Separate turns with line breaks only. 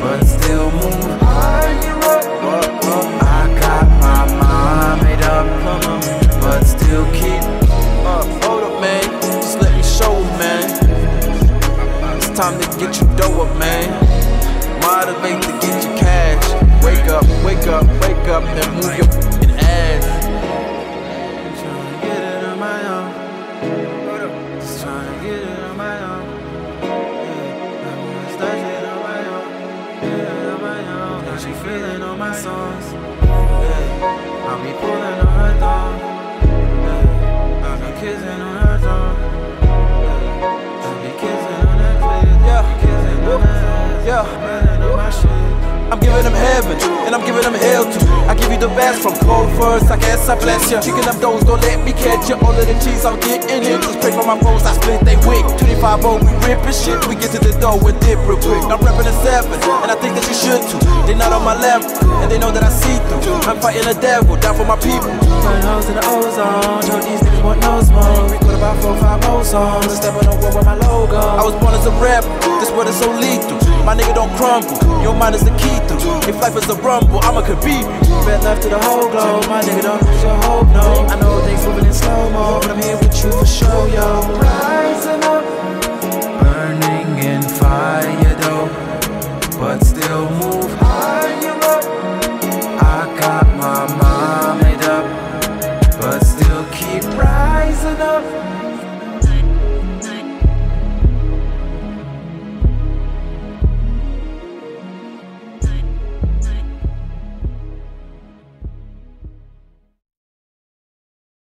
but still move
higher up.
I got my mind made up, but still keep
up.
Hold up, man,
just
let
me show it,
man.
It's time
to
get your dough up,
man.
Motivate
to get your cash.
Wake
up,
wake up, wake up, and move your fucking ass. Just trying get it on my own. Just trying to get it on my own. Feeling on my songs. Yeah. I'll be pulling on her thumb. Yeah. I'll be kissing on her thumb. Yeah. I'll be kissing on clit. Yeah. Kissing on ass. Yeah. I'm giving them heaven, and I'm giving them hell too. I give you the best from cold first, I guess I bless you. Kicking up those, don't let me catch you. All of the cheese, I'm getting it. Just pray for my bros, I split they wick. 25 0, we ripping shit. We get to the door with dip real quick. I'm repping a seven, and I think that you should too. They not on my level, and they know that I see through. I'm fighting the devil, down for my people. Putting hoes in the ozone. These niggas want no smoke on with my logo. I was born as a rapper, this world is so lethal. My nigga don't crumble, your mind is the key through. If life is a rumble, I'm a Khabib. Bad life to the whole globe, my nigga don't lose your hope, no. I know things moving in slow mo, but I'm here with you for show, yo. Rising up,
burning in fire though, but still move
higher up.
I got my mind made up, but still keep
rising up.